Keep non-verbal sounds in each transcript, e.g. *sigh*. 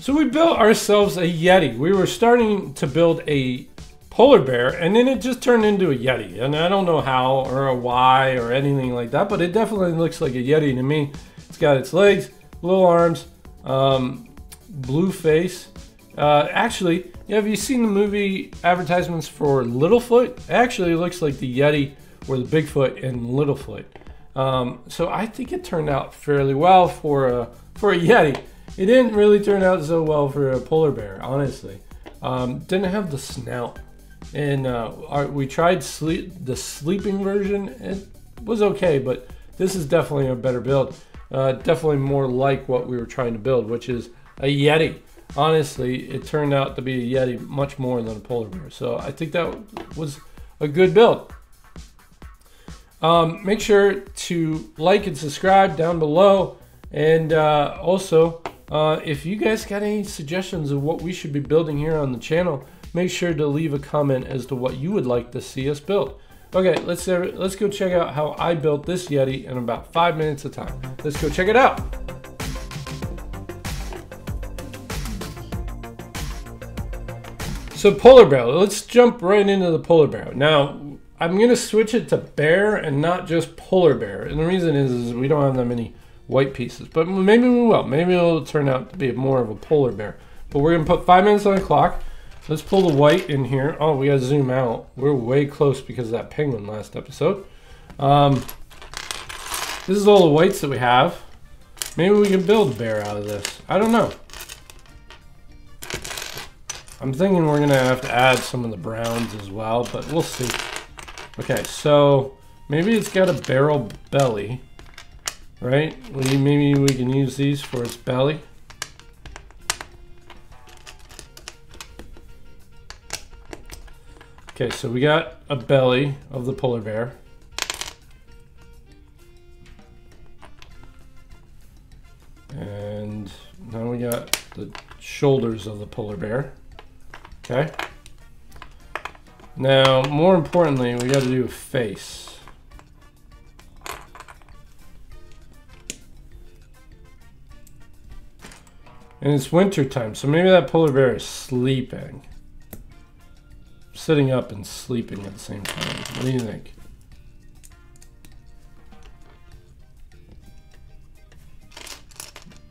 So we built ourselves a Yeti. We were starting to build a polar bear and then it just turned into a Yeti. And I don't know how or why or anything like that, but it definitely looks like a Yeti to me. It's got its legs, little arms, um, blue face. Uh, actually, have you seen the movie advertisements for Littlefoot? Actually, It looks like the Yeti or the Bigfoot in Littlefoot. Um, so I think it turned out fairly well for a, for a Yeti. It didn't really turn out so well for a polar bear, honestly. Um, didn't have the snout. And uh, our, we tried sleep, the sleeping version. It was okay, but this is definitely a better build. Uh, definitely more like what we were trying to build, which is a Yeti. Honestly, it turned out to be a Yeti much more than a polar bear. So I think that was a good build. Um, make sure to like and subscribe down below. And uh, also, uh, if you guys got any suggestions of what we should be building here on the channel, make sure to leave a comment as to what you would like to see us build. Okay, let's uh, let's go check out how I built this Yeti in about five minutes of time. Let's go check it out. So polar bear, let's jump right into the polar bear. Now, I'm gonna switch it to bear and not just polar bear. And the reason is, is we don't have that many white pieces. But maybe we will. Maybe it'll turn out to be more of a polar bear. But we're going to put five minutes on the clock. Let's pull the white in here. Oh, we got to zoom out. We're way close because of that penguin last episode. Um, this is all the whites that we have. Maybe we can build a bear out of this. I don't know. I'm thinking we're going to have to add some of the browns as well, but we'll see. Okay, so maybe it's got a barrel belly. Right? maybe we can use these for its belly. Okay, so we got a belly of the polar bear. And now we got the shoulders of the polar bear. Okay. Now, more importantly, we got to do a face. And it's winter time, so maybe that polar bear is sleeping. Sitting up and sleeping at the same time. What do you think?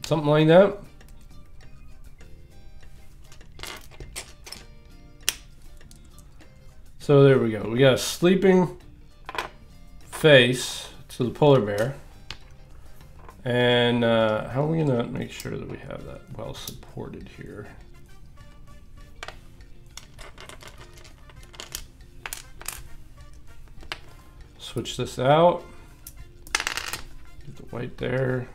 Something like that? So there we go. We got a sleeping face to the polar bear. And uh, how are we gonna make sure that we have that well supported here? Switch this out. Get the white there.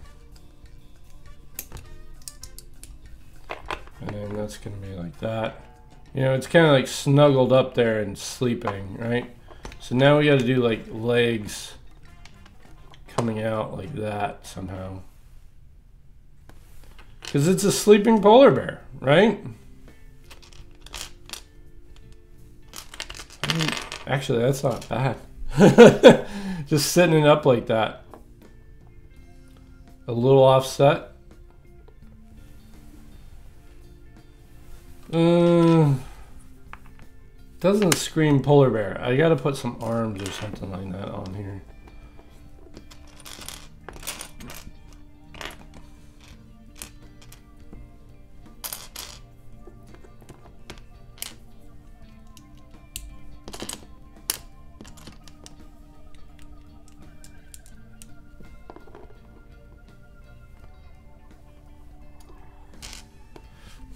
And then that's gonna be like that. You know, it's kind of like snuggled up there and sleeping, right? So now we gotta do like legs coming out like that somehow. Because it's a sleeping polar bear, right? I mean, actually, that's not bad. *laughs* Just setting it up like that. A little offset. Uh, doesn't scream polar bear. I gotta put some arms or something like that on here.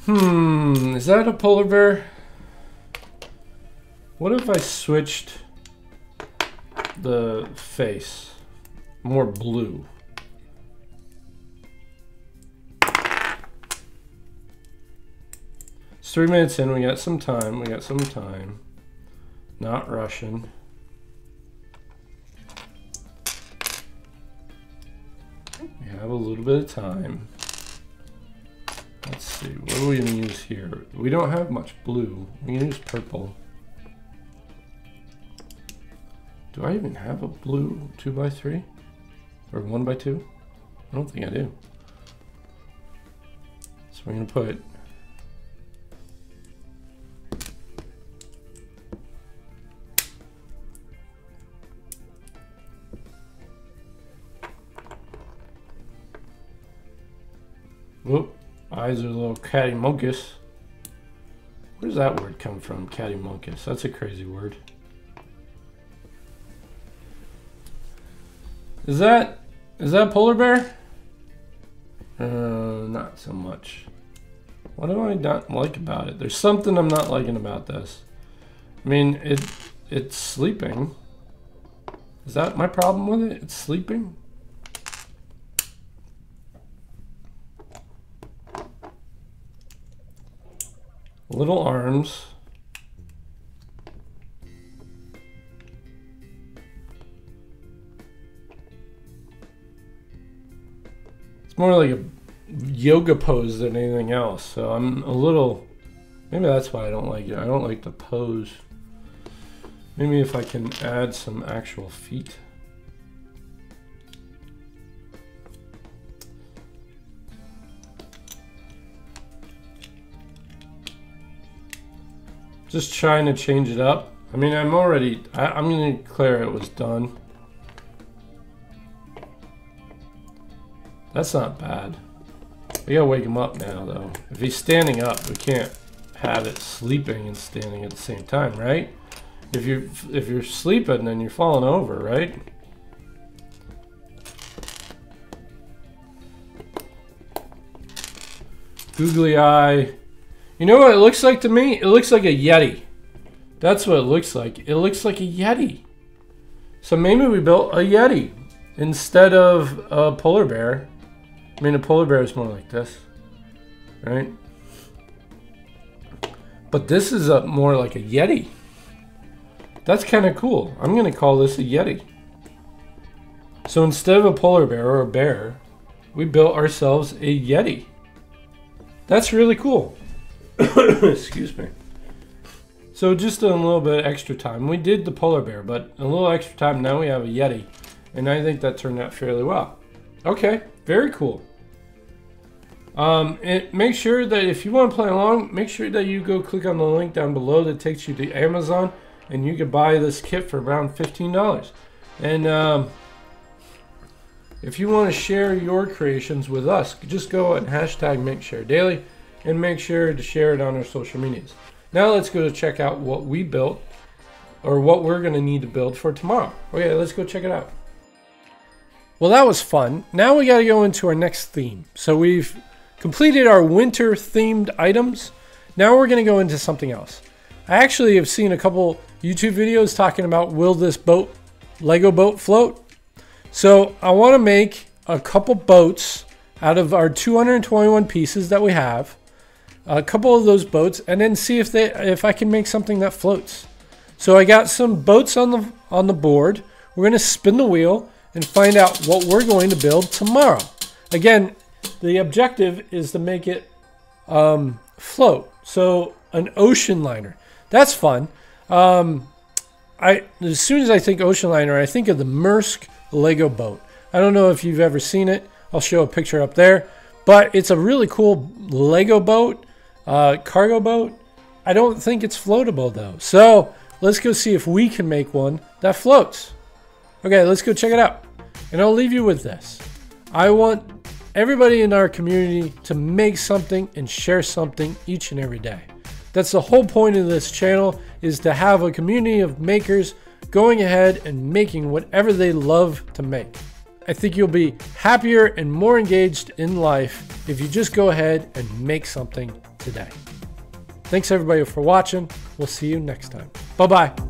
Hmm, is that a polar bear? What if I switched the face more blue? Three minutes in, we got some time, we got some time. Not rushing. We have a little bit of time. Let's see, what are we going to use here? We don't have much blue. We can use purple. Do I even have a blue 2x3? Or 1x2? I don't think I do. So we're gonna put eyes are a little cattymunkus. Where does that word come from, cattymunkus? That's a crazy word. Is that is that polar bear? Uh, not so much. What do I not like about it? There's something I'm not liking about this. I mean, it it's sleeping. Is that my problem with it? It's sleeping? Little arms. It's more like a yoga pose than anything else. So I'm a little. Maybe that's why I don't like it. I don't like the pose. Maybe if I can add some actual feet. Just trying to change it up. I mean, I'm already, I, I'm going to declare it was done. That's not bad. We gotta wake him up now, though. If he's standing up, we can't have it sleeping and standing at the same time, right? If you're if you're sleeping, then you're falling over, right? Googly eye. You know what it looks like to me? It looks like a Yeti. That's what it looks like. It looks like a Yeti. So maybe we built a Yeti instead of a polar bear. I mean, a polar bear is more like this, right? But this is a more like a Yeti. That's kind of cool. I'm going to call this a Yeti. So instead of a polar bear or a bear, we built ourselves a Yeti. That's really cool. *coughs* Excuse me. So just a little bit extra time. We did the polar bear, but a little extra time. Now we have a Yeti. And I think that turned out fairly well. Okay, very cool. Um, and make sure that if you want to play along, make sure that you go click on the link down below that takes you to Amazon, and you can buy this kit for around $15. And um, if you want to share your creations with us, just go and hashtag MakeShareDaily and make sure to share it on our social medias. Now let's go to check out what we built or what we're going to need to build for tomorrow. Okay, let's go check it out. Well, that was fun. Now we got to go into our next theme. So we've completed our winter themed items. Now we're going to go into something else. I actually have seen a couple YouTube videos talking about will this boat, Lego boat float? So I want to make a couple boats out of our 221 pieces that we have, a couple of those boats, and then see if they if I can make something that floats. So I got some boats on the on the board. We're going to spin the wheel and find out what we're going to build tomorrow. Again, the objective is to make it um, float. So an ocean liner. That's fun. Um, I as soon as I think ocean liner, I think of the Maersk Lego boat. I don't know if you've ever seen it. I'll show a picture up there. But it's a really cool Lego boat, uh, cargo boat. I don't think it's floatable though. So let's go see if we can make one that floats. Okay, let's go check it out. And I'll leave you with this. I want everybody in our community to make something and share something each and every day. That's the whole point of this channel is to have a community of makers going ahead and making whatever they love to make. I think you'll be happier and more engaged in life if you just go ahead and make something today. Thanks everybody for watching. We'll see you next time. Bye bye.